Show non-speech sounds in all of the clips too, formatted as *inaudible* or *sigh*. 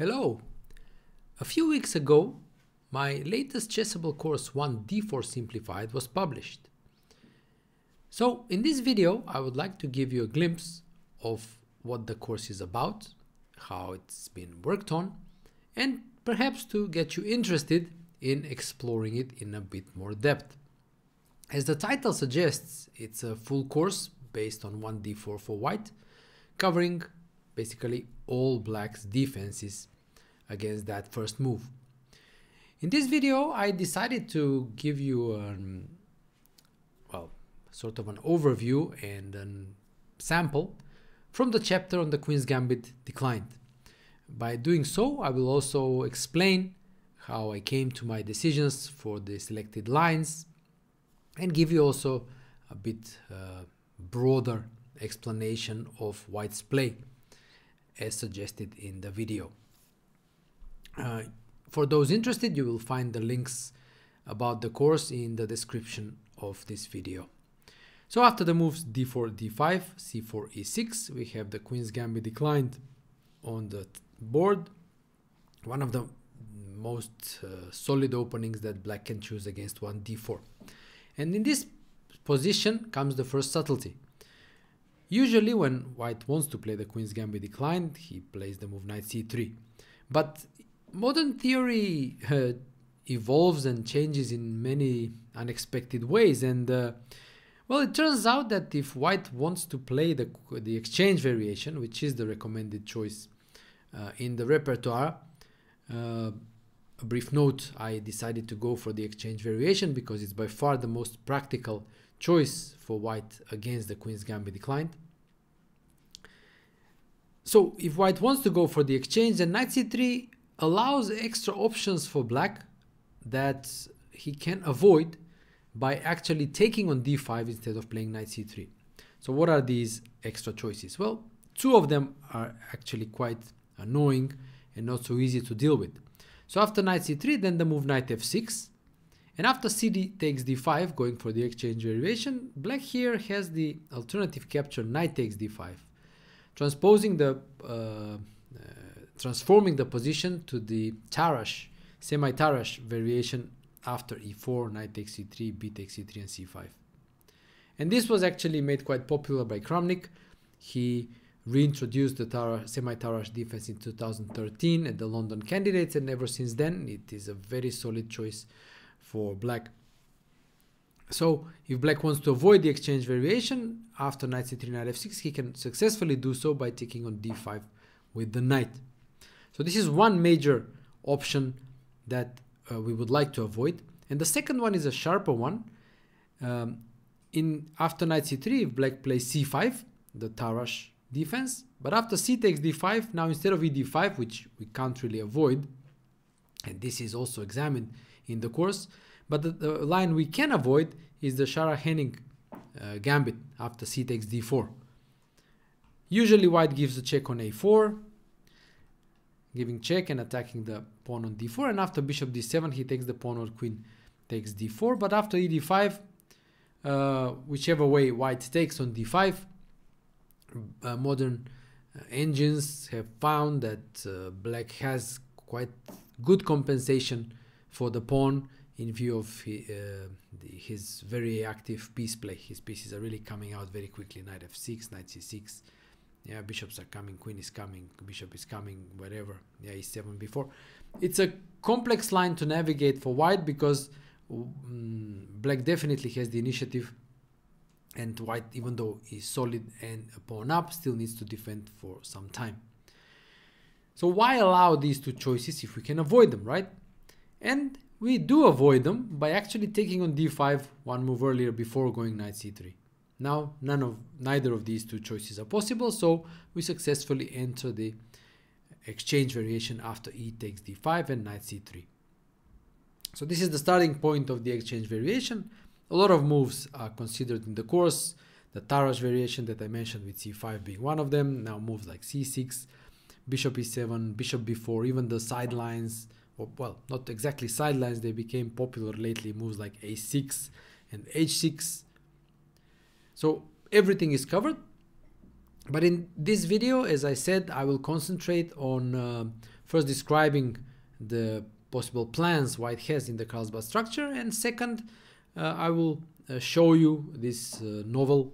Hello! A few weeks ago, my latest Chessable course 1D4 Simplified was published. So in this video, I would like to give you a glimpse of what the course is about, how it's been worked on, and perhaps to get you interested in exploring it in a bit more depth. As the title suggests, it's a full course based on 1d4 for white, covering basically all black's defenses against that first move. In this video, I decided to give you an, well, sort of an overview and a sample from the chapter on the Queen's Gambit declined. By doing so, I will also explain how I came to my decisions for the selected lines and give you also a bit uh, broader explanation of White's play as suggested in the video. Uh, for those interested, you will find the links about the course in the description of this video. So after the moves d4, d5, c4, e6, we have the Queen's Gambit declined on the board. One of the most uh, solid openings that black can choose against one d4. And in this position comes the first subtlety. Usually when white wants to play the queen's gambit declined, he plays the move knight c3. But modern theory uh, evolves and changes in many unexpected ways and uh, well it turns out that if white wants to play the, the exchange variation which is the recommended choice uh, in the repertoire uh, a brief note I decided to go for the exchange variation because it's by far the most practical choice for white against the queen's gambit declined. So if white wants to go for the exchange, then knight c3 allows extra options for black that he can avoid by actually taking on d5 instead of playing knight c3. So what are these extra choices? Well, two of them are actually quite annoying and not so easy to deal with. So after knight c3, then the move knight f6, and after cd takes d5, going for the exchange variation, black here has the alternative capture knight takes d5, transposing the, uh, uh, transforming the position to the Tarrasch, semi-Tarrasch variation after e4, knight takes c3, b takes c3, and c5. And this was actually made quite popular by Kramnik. He reintroduced the semi-Tarrasch defense in 2013 at the London candidates, and ever since then, it is a very solid choice for black. So if black wants to avoid the exchange variation after knight c3, knight f6, he can successfully do so by taking on d5 with the knight. So this is one major option that uh, we would like to avoid. And the second one is a sharper one. Um, in after knight c3, if black plays c5, the Tarrasch defense, but after c takes d5, now instead of e d5, which we can't really avoid, and this is also examined in the course. But the, the line we can avoid is the Schara-Hennig uh, gambit after c takes d4. Usually white gives a check on a4, giving check and attacking the pawn on d4. And after bishop d7, he takes the pawn or queen takes d4. But after e d5, uh, whichever way white takes on d5, uh, modern uh, engines have found that uh, black has quite good compensation for the pawn in view of his, uh, his very active piece play. His pieces are really coming out very quickly. Knight f6, knight c6. Yeah, bishops are coming, queen is coming, bishop is coming, whatever. Yeah, e7 before. It's a complex line to navigate for white because um, black definitely has the initiative and white, even though he's solid and a pawn up, still needs to defend for some time. So why allow these two choices if we can avoid them, right? And we do avoid them by actually taking on d5 one move earlier before going knight c3. Now, none of neither of these two choices are possible, so we successfully enter the exchange variation after e takes d5 and knight c3. So this is the starting point of the exchange variation. A lot of moves are considered in the course. The Tarrasch variation that I mentioned with c5 being one of them. Now moves like c6, bishop e7, bishop b4, even the sidelines well, not exactly sidelines, they became popular lately, moves like a6 and h6. So everything is covered. But in this video, as I said, I will concentrate on uh, first describing the possible plans white has in the Carlsbad structure and second uh, I will uh, show you this uh, novel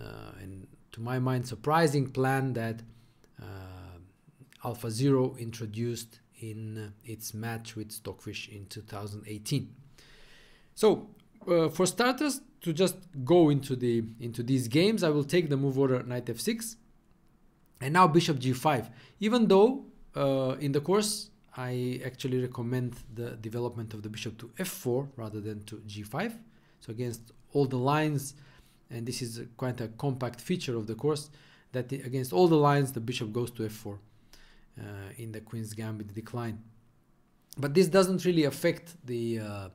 uh, and to my mind surprising plan that uh, Alpha Zero introduced in its match with Stockfish in 2018. So for starters to just go into the into these games I will take the move order knight f6 and now bishop g5 even though uh, in the course I actually recommend the development of the bishop to f4 rather than to g5 so against all the lines and this is quite a compact feature of the course that the, against all the lines the bishop goes to f4 uh, in the queen's gambit decline. But this doesn't really affect the uh,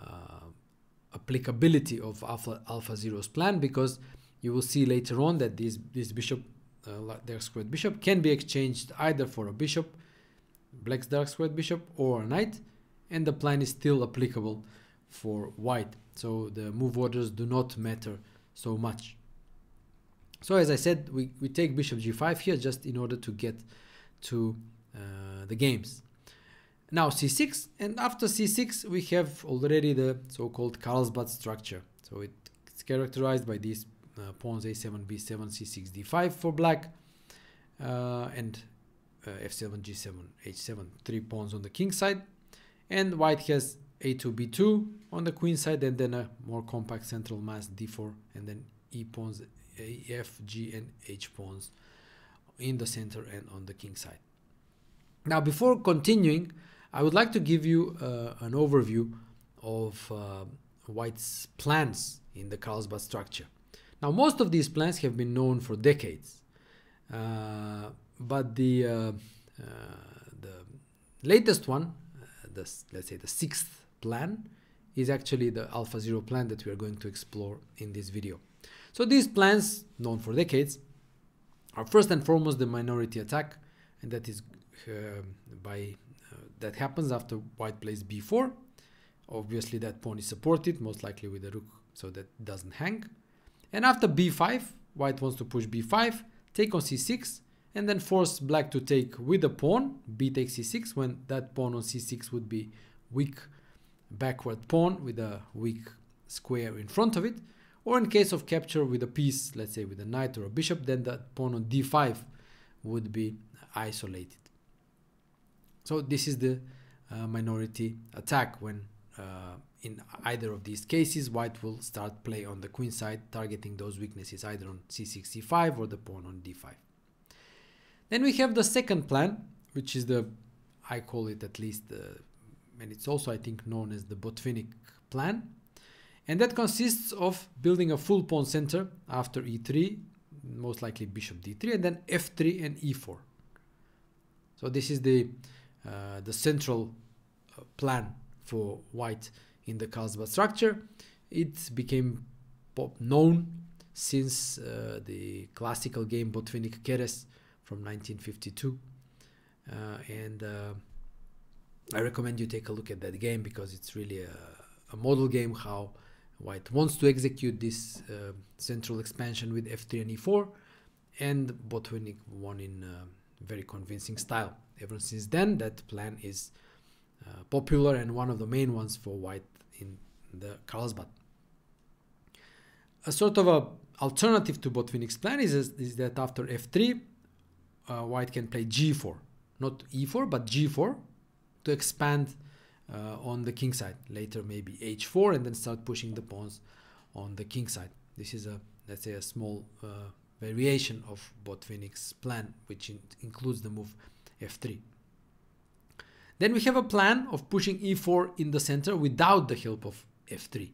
uh applicability of alpha alpha zero's plan because you will see later on that this this bishop uh, dark squared bishop can be exchanged either for a bishop black's dark squared bishop or a knight and the plan is still applicable for white. So the move orders do not matter so much. So as I said we, we take bishop g5 here just in order to get to uh, the games. Now c6 and after c6 we have already the so-called Carlsbad structure. So it's characterized by these uh, pawns a7 b7 c6 d5 for black uh, and uh, f7 g7 h7 three pawns on the king side. And white has a2 b2 on the queen side and then a more compact central mass d4 and then e pawns a f g and h pawns in the center and on the king side now before continuing i would like to give you uh, an overview of uh, white's plans in the carlsbad structure now, most of these plans have been known for decades, uh, but the uh, uh the latest one, uh, the, let's say the sixth plan, is actually the Alpha Zero plan that we are going to explore in this video. So these plans, known for decades, are first and foremost the minority attack, and that is uh, by that happens after white plays b4. Obviously, that pawn is supported, most likely with a rook, so that doesn't hang. And after b5, white wants to push b5, take on c6, and then force black to take with a pawn, b takes c6, when that pawn on c6 would be weak backward pawn with a weak square in front of it. Or in case of capture with a piece, let's say with a knight or a bishop, then the pawn on d5 would be isolated. So this is the uh, minority attack when uh, in either of these cases, white will start play on the queen side, targeting those weaknesses either on c6, c5 or the pawn on d5. Then we have the second plan, which is the, I call it at least, the, and it's also I think known as the Botvinnik plan. And that consists of building a full pawn center after e3, most likely bishop d3, and then f3 and e4. So this is the, uh, the central uh, plan for white in the Carlsbad structure. It became known since uh, the classical game Botvinnik Keres from 1952. Uh, and uh, I recommend you take a look at that game because it's really a, a model game how White wants to execute this uh, central expansion with f3 and e4 and Botvinnik won in very convincing style. Ever since then that plan is uh, popular and one of the main ones for White in the Carlsbad. A sort of a alternative to Botvinnik's plan is, is that after f3, uh, white can play g4, not e4, but g4 to expand on the king side. Later maybe h4 and then start pushing the pawns on the king side. This is a, let's say, a small uh, variation of Botvinnik's plan, which in includes the move f3. Then we have a plan of pushing e4 in the center without the help of f3.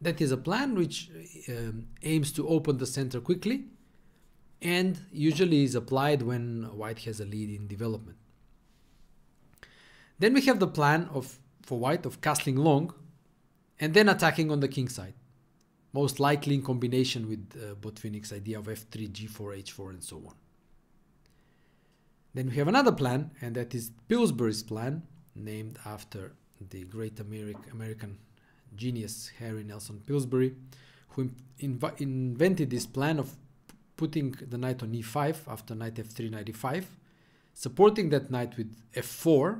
That is a plan which um, aims to open the center quickly and usually is applied when white has a lead in development. Then we have the plan of for white of castling long and then attacking on the king side, most likely in combination with uh, Botvinnik's idea of f3, g4, h4 and so on. Then we have another plan, and that is Pillsbury's plan, named after the great American genius Harry Nelson Pillsbury, who invented this plan of putting the knight on e5 after knight f3 knight e5 supporting that knight with f4,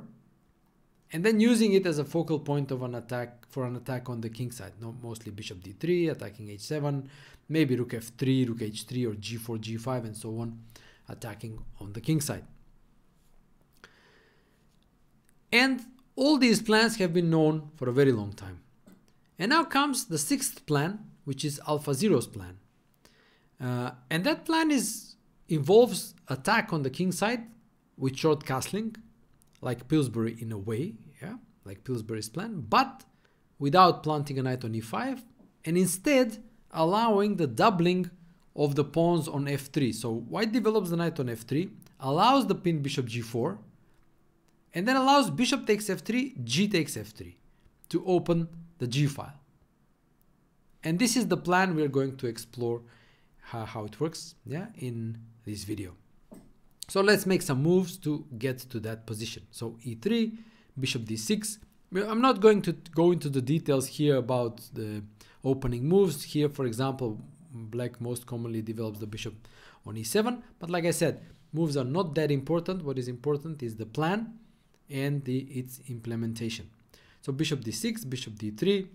and then using it as a focal point of an attack for an attack on the king side. No, mostly bishop d3, attacking h7, maybe rook f3, rook h3, or g4, g5, and so on, attacking on the king side. And all these plans have been known for a very long time. And now comes the sixth plan, which is Alpha Zero's plan. Uh, and that plan is involves attack on the king side with short castling, like Pillsbury in a way, yeah, like Pillsbury's plan, but without planting a knight on e5, and instead allowing the doubling of the pawns on f3. So white develops the knight on f3, allows the pin bishop g4, and then allows bishop takes f3, g takes f3 to open the g file. And this is the plan we're going to explore how, how it works yeah, in this video. So let's make some moves to get to that position. So e3, bishop d6. I'm not going to go into the details here about the opening moves. Here, for example, black most commonly develops the bishop on e7. But like I said, moves are not that important. What is important is the plan and the, its implementation. So bishop d6, bishop d3.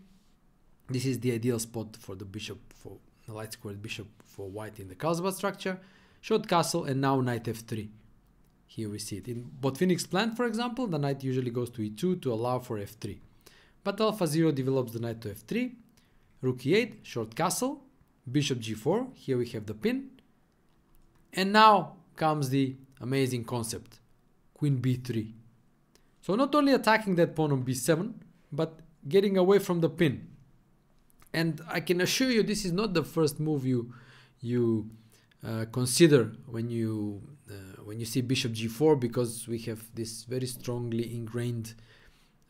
This is the ideal spot for the bishop, for the light squared bishop for white in the Carlsbad structure. Short castle and now knight f3. Here we see it. In Botvinnik's plan, for example, the knight usually goes to e2 to allow for f3. But AlphaZero develops the knight to f3, rook e8, short castle, bishop g4, here we have the pin. And now comes the amazing concept, queen b3. So not only attacking that pawn on b7, but getting away from the pin. And I can assure you this is not the first move you you uh, consider when you uh, when you see bishop g4 because we have this very strongly ingrained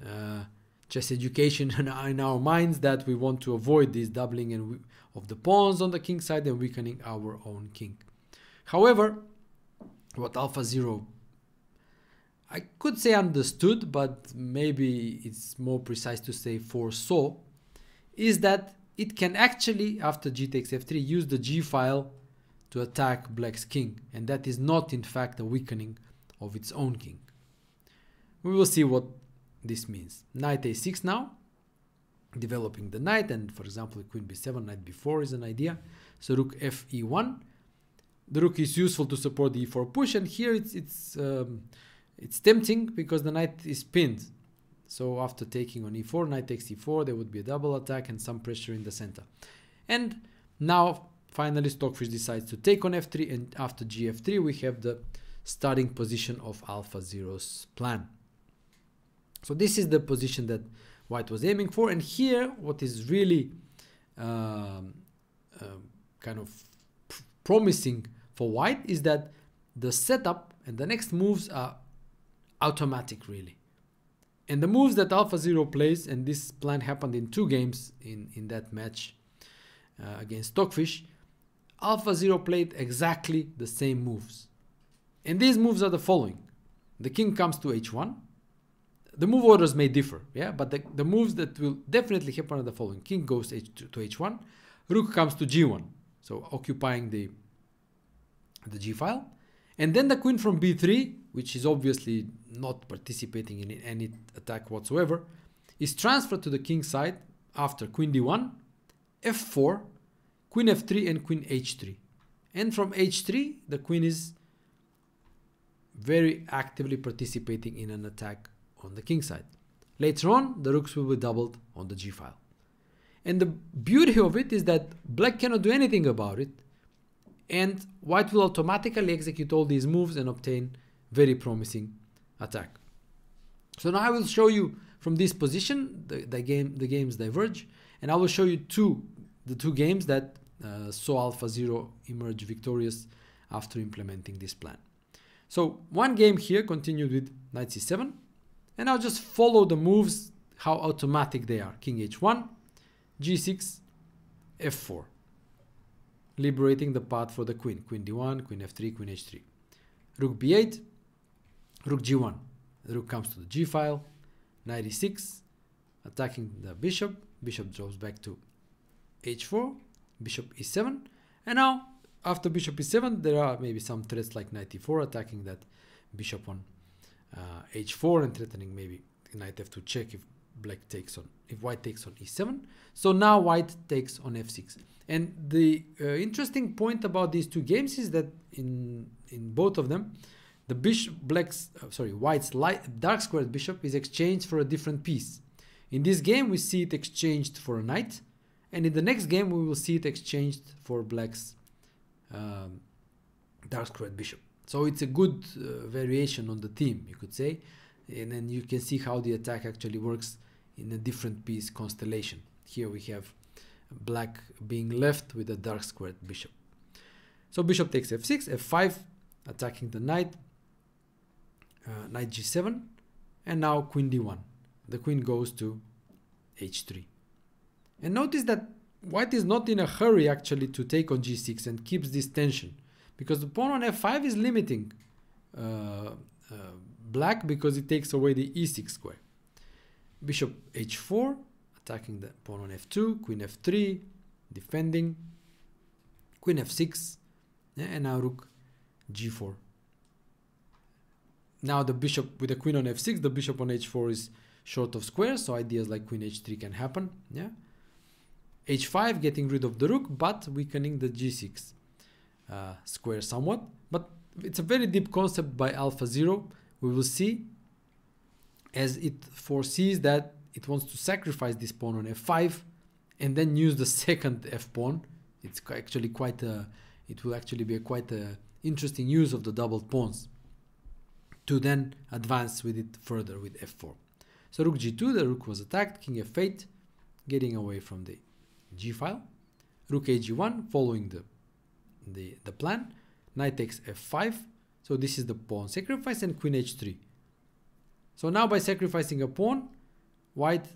uh, chess education *laughs* in our minds that we want to avoid this doubling and of the pawns on the king side and weakening our own king. However, what AlphaZero I could say understood, but maybe it's more precise to say foresaw, is that it can actually, after g takes f3, use the g file to attack black's king, and that is not in fact a weakening of its own king. We will see what this means. Knight a6 now, developing the knight, and for example, queen b7, knight b4 is an idea. So rook f e1. The rook is useful to support the e4 push, and here it's it's um, it's tempting because the knight is pinned. So after taking on e4, knight takes e4, there would be a double attack and some pressure in the center. And now finally Stockfish decides to take on f3 and after gf3 we have the starting position of alpha zero's plan. So this is the position that white was aiming for and here what is really um, uh, kind of promising for white is that the setup and the next moves are automatic really. And the moves that alpha zero plays, and this plan happened in two games in, in that match uh, against Stockfish, AlphaZero played exactly the same moves. And these moves are the following. The king comes to h1. The move orders may differ, yeah, but the, the moves that will definitely happen are the following. King goes h to, to h1, rook comes to g1, so occupying the, the g file. And then the queen from b3 which is obviously not participating in any attack whatsoever, is transferred to the king side after queen d1, f4, queen f3 and queen h3. And from h3, the queen is very actively participating in an attack on the king side. Later on, the rooks will be doubled on the g file. And the beauty of it is that black cannot do anything about it, and white will automatically execute all these moves and obtain very promising attack. So now I will show you from this position, the, the game the games diverge, and I will show you two the two games that uh, saw AlphaZero emerge victorious after implementing this plan. So one game here continued with knight c7, and I'll just follow the moves how automatic they are. King h1, g6, f4, liberating the path for the queen. Queen d1, queen f3, queen h3. Rook b8, rook g1. The rook comes to the g file, knight e6, attacking the bishop. Bishop drops back to h4, bishop e7. And now, after bishop e7, there are maybe some threats like knight e4 attacking that bishop on uh, h4 and threatening maybe knight f2 check if black takes on if white takes on e7 so now white takes on f6 and the uh, interesting point about these two games is that in in both of them the bishop black's uh, sorry white's light dark squared bishop is exchanged for a different piece. In this game we see it exchanged for a knight and in the next game we will see it exchanged for black's um, dark squared bishop. So it's a good uh, variation on the theme you could say. And then you can see how the attack actually works in a different piece constellation. Here we have black being left with a dark squared bishop. So bishop takes f6 f5 attacking the knight uh, knight g7 and now queen d1 the queen goes to h3 and notice that white is not in a hurry actually to take on g6 and keeps this tension. Because the pawn on f5 is limiting uh, uh, black because it takes away the e6 square. Bishop h4 attacking the pawn on f2 queen f3 defending queen f6 yeah, and now rook g4 now the bishop with the queen on f6 the bishop on h4 is short of squares so ideas like queen h3 can happen yeah h5 getting rid of the rook but weakening the g6 uh, square somewhat. But it's a very deep concept by alpha zero. We will see as it foresees that it wants to sacrifice this pawn on f5 and then use the *laughs* second f pawn. It's actually quite a it will actually be a quite a interesting use of the doubled pawns to then advance with it further with f4. So rook g2, the rook was attacked, king f8, getting away from the g file. Rook ag1, following the, the, the plan. Knight takes f5, so this is the pawn sacrifice, and queen h3. So now by sacrificing a pawn, white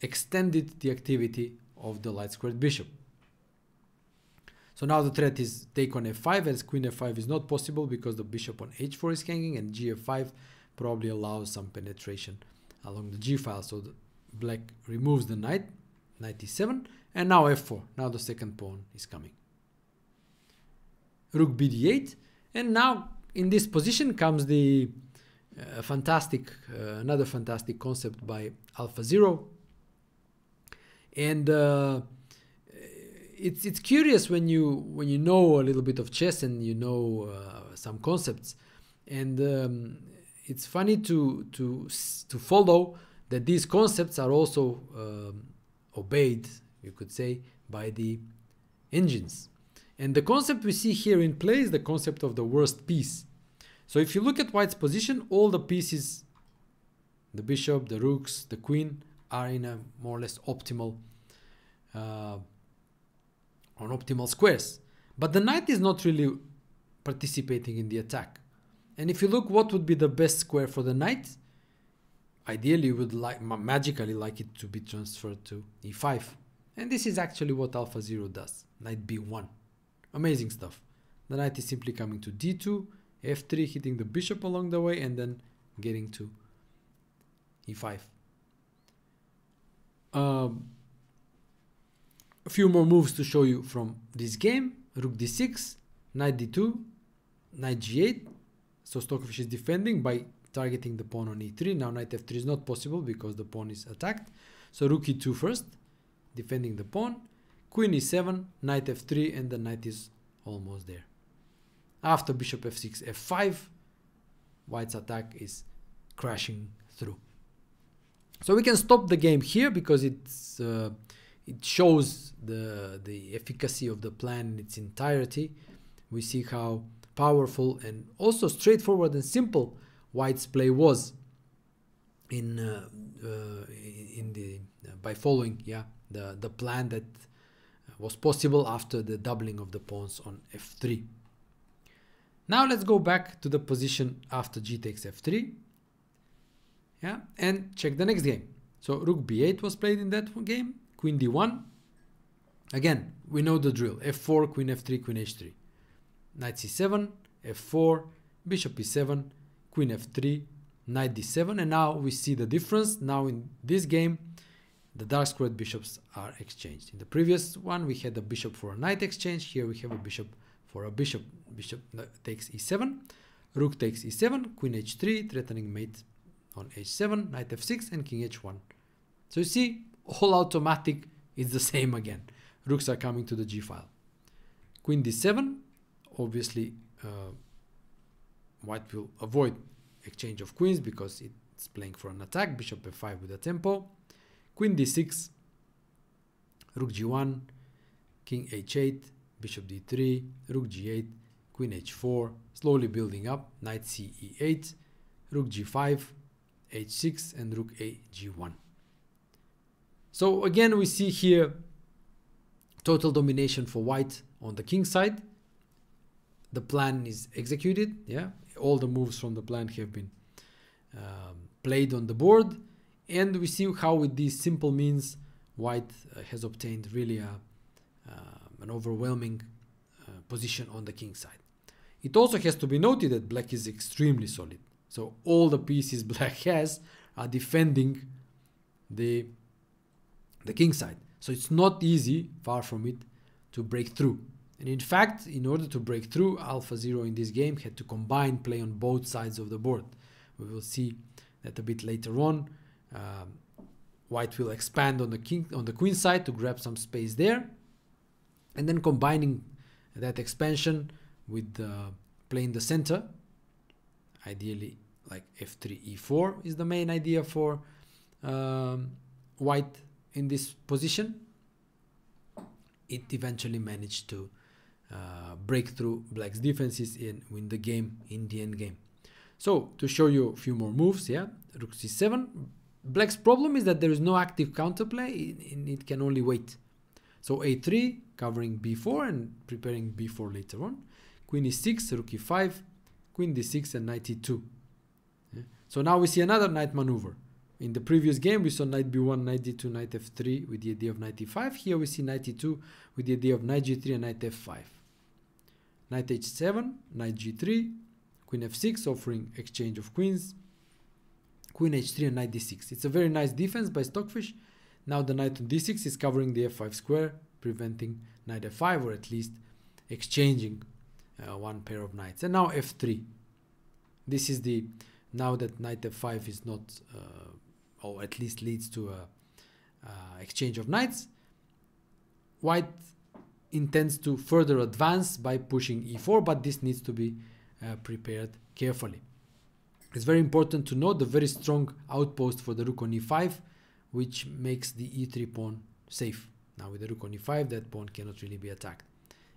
extended the activity of the light squared bishop. So now the threat is take on f5 as queen f5 is not possible because the bishop on h4 is hanging and gf5 probably allows some penetration along the g file. So black removes the knight, knight e7 and now f4. Now the second pawn is coming. Rook bd8 and now in this position comes the uh, fantastic, uh, another fantastic concept by Alpha Zero. And uh, it's it's curious when you when you know a little bit of chess and you know uh, some concepts, and um, it's funny to to to follow that these concepts are also um, obeyed, you could say, by the engines. And the concept we see here in play is the concept of the worst piece. So if you look at white's position, all the pieces, the bishop, the rooks, the queen, are in a more or less optimal uh, on optimal squares. But the knight is not really participating in the attack. And if you look what would be the best square for the knight, ideally you would like magically like it to be transferred to e5. And this is actually what Alpha Zero does. Knight b1. Amazing stuff. The knight is simply coming to d2, f3, hitting the bishop along the way, and then getting to e5. Um, a few more moves to show you from this game. Rook d6, knight d2, knight g8. So Stockfish is defending by targeting the pawn on e3. Now knight f3 is not possible because the pawn is attacked. So rook e2 first, defending the pawn. Queen e7, knight f3, and the knight is almost there. After bishop f6, f5, white's attack is crashing through. So we can stop the game here because it's uh, it shows the, the efficacy of the plan in its entirety. We see how powerful and also straightforward and simple White's play was in uh, uh, in the uh, by following yeah the the plan that was possible after the doubling of the pawns on f3. Now let's go back to the position after g takes f3 yeah and check the next game. So rook b8 was played in that game queen d1. Again, we know the drill. f4, queen f3, queen h3. Knight c7, f4, bishop e7, queen f3, knight d7. And now we see the difference. Now in this game, the dark squared bishops are exchanged. In the previous one, we had a bishop for a knight exchange. Here we have a bishop for a bishop. Bishop takes e7. Rook takes e7, queen h3, threatening mate on h7, knight f6, and king h1. So you see, all automatic is the *laughs* same again. Rooks are coming to the g file. Queen d7, obviously uh, white will avoid exchange of queens because it's playing for an attack. Bishop f5 with a tempo. Queen d6, rook g1, king h8, bishop d3, rook g8, queen h4, slowly building up, knight c e8, rook g5, h6, and rook a g1. So again, we see here total domination for white on the king side. The plan is executed, yeah. All the moves from the plan have been um, played on the board. And we see how with these simple means, white uh, has obtained really a, uh, an overwhelming uh, position on the king side. It also has to be noted that black is extremely solid. So all the pieces *laughs* black has are defending the, the king side. So it's not easy, far from it, to break through. And in fact, in order to break through, Alpha Zero in this game had to combine play on both sides of the board. We will see that a bit later on. Um, white will expand on the king on the queen side to grab some space there, and then combining that expansion with uh, play in the center. Ideally, like f3 e4 is the main idea for um, white in this position. It eventually managed to uh, break through black's defenses and win the game in the end game. So to show you a few more moves, yeah, rook c7. Black's problem is that there is no active counterplay, and it can only wait. So a3 covering b4 and preparing b4 later on. Queen e6, rook e5, queen d6 and knight e2. Yeah. So now we see another knight maneuver. In the previous game, we saw knight b1, knight d2, knight f3 with the idea of knight e5. Here we see knight e2 with the idea of knight g3 and knight f5. Knight h7, knight g3, queen f6 offering exchange of queens queen h3 and knight d6 it's a very nice defense by stockfish. Now the knight on d6 is covering the f5 square preventing knight f5 or at least exchanging uh, one pair of knights. And now f3 this is the now that knight f5 is not uh, or at least leads to a uh, exchange of knights white intends to further advance by pushing e4 but this needs to be uh, prepared carefully. It's very important to note the very strong outpost for the rook on e5, which makes the e3 pawn safe. Now with the rook on e5, that pawn cannot really be attacked.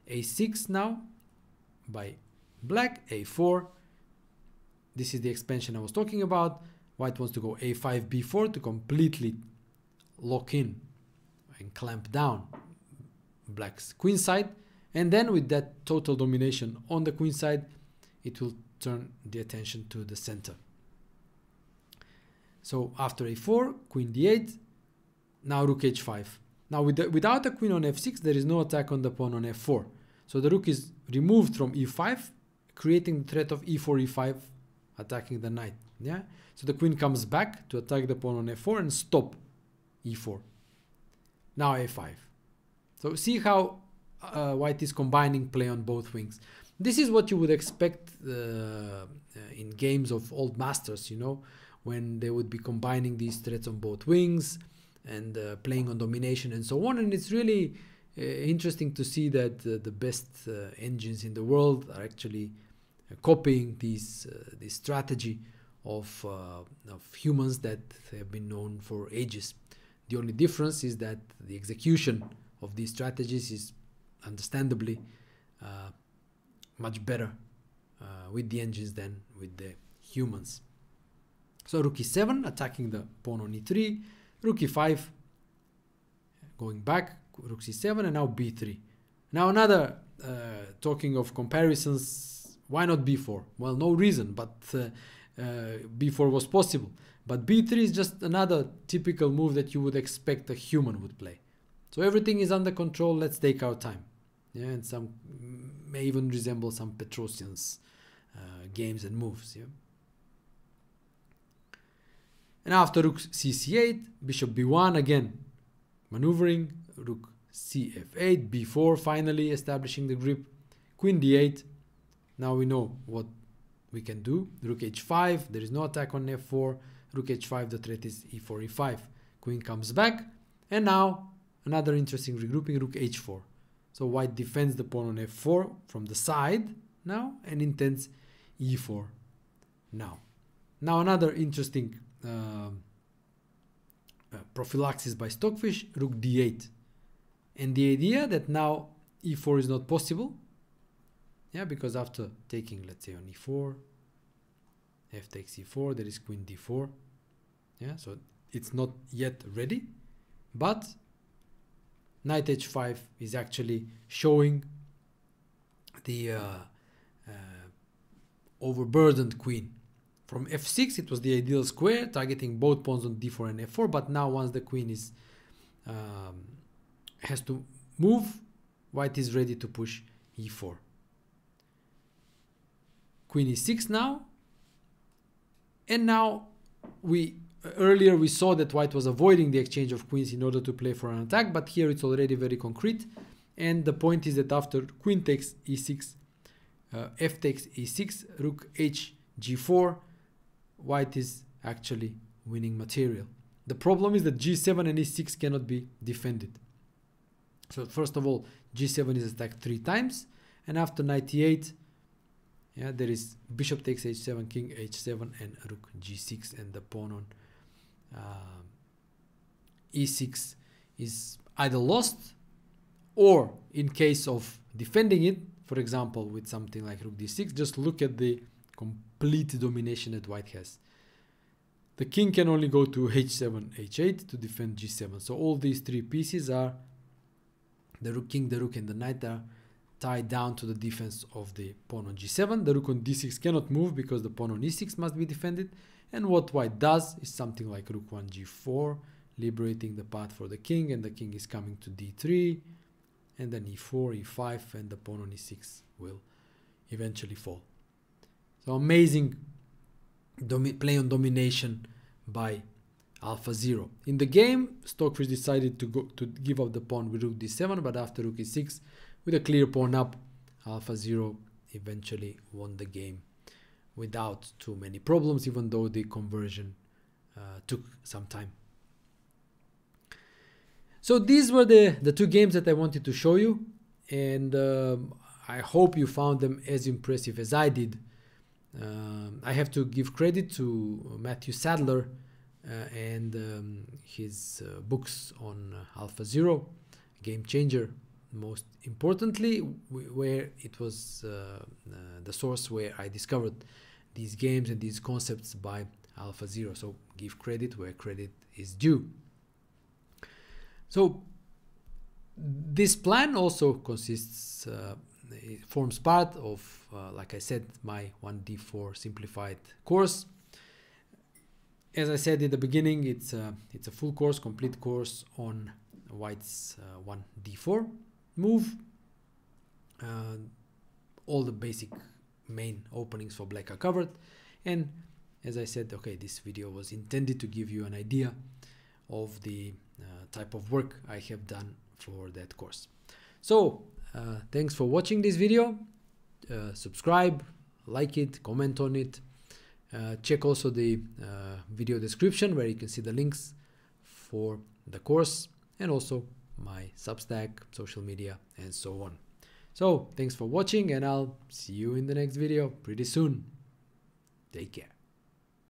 a6 now by black, a4. This is the expansion I was talking about. White wants to go a5, b4 to completely lock in and clamp down black's queen side. And then with that total domination on the queen side, it will turn the attention to the center. So after a4, queen d8, now rook h5. Now with the, without a queen on f6, there is no attack on the pawn on f4. So the rook is removed from e5, creating the threat of e4, e5, attacking the knight. Yeah. So the queen comes back to attack the pawn on f4 and stop e4. Now a5. So see how uh, white is combining play on both wings this is what you would expect uh, in games of old masters, you know, when they would be combining these threats on both wings and uh, playing on domination and so on. And it's really uh, interesting to see that uh, the best uh, engines in the world are actually uh, copying these this strategy of of humans that have been known for ages. The only difference is that the execution of these strategies is understandably much better uh, with the engines than with the humans. So rook e7 attacking the pawn on e3, rook e5 going back, rook c7 and now b3. Now another uh, talking of comparisons, why not b4? Well, no reason, but uh, uh b4 was possible. But b3 is just another typical move that you would expect a human would play. So everything is under control, let's take our time. Yeah, and some may even resemble some Petrosian's uh, games and moves. Yeah. And after rook cc8, bishop b1 again, maneuvering, rook cf8, b4 finally establishing the grip, queen d8. Now we know what we can do. Rook h5, there is no attack on f4. Rook h5, the threat is e4, e5. Queen comes back, and now another interesting regrouping, rook h4. So white defends the pawn on f4 from the side now and intends e4 now. Now another interesting uh, uh, prophylaxis by Stockfish, rook d8. And the idea that now e4 is not possible, yeah, because after taking, let's say on e4, f takes e4, there is queen d4, yeah, so it's not yet ready, but knight h5 is actually showing the uh, uh, overburdened queen. From f6 it was the ideal square targeting both pawns on d4 and f4 but now once the queen is um, has to move white is ready to push e4 queen e6 now and now we earlier we saw that white was avoiding the exchange of queens in order to play for an attack but here it's already very concrete. And the point is that after queen takes e6 uh, f takes e6 rook h g4 white is actually winning material. The problem is that g7 and e6 cannot be defended. So first of all g7 is attacked three times and after 98 yeah there is bishop takes h7 king h7 and rook g6 and the pawn on uh, e6 is either lost or in case of defending it for example with something like rook d6 just look at the complete domination that white has. The king can only go to h7 h8 to defend g7 so all these three pieces are the rook king the rook and the knight are tied down to the defense of the pawn on g7 the rook on d6 cannot move because the pawn on e6 must be defended and what white does is something like rook 1 g4, liberating the path for the king, and the king is coming to d3, and then e4, e5, and the pawn on e6 will eventually fall. So amazing play on domination by Alpha Zero. In the game, Stockfish decided to go to give up the pawn with rook d7, but after rook e6, with a clear pawn up, Alpha Zero eventually won the game without too many problems, even though the conversion uh, took some time. So these were the, the two games that I wanted to show you, and um, I hope you found them as impressive as I did. Um, I have to give credit to Matthew Sadler uh, and um, his uh, books on Alpha Zero, Game Changer, most importantly, where it was uh, uh, the source where I discovered these games and these concepts by Alpha Zero. So give credit where credit is due. So this plan also consists, uh, it forms part of, uh, like I said, my 1D4 simplified course. As I said in the beginning, it's a, it's a full course, complete course on White's uh, 1D4 move. Uh, all the basic main openings for black are covered. And as I said okay this video was intended to give you an idea of the uh, type of work I have done for that course. So uh, thanks for watching this video. Uh, subscribe like it comment on it. Uh, check also the uh, video description where you can see the links for the course and also my substack social media and so on so thanks for watching and I'll see you in the next video pretty soon. Take care.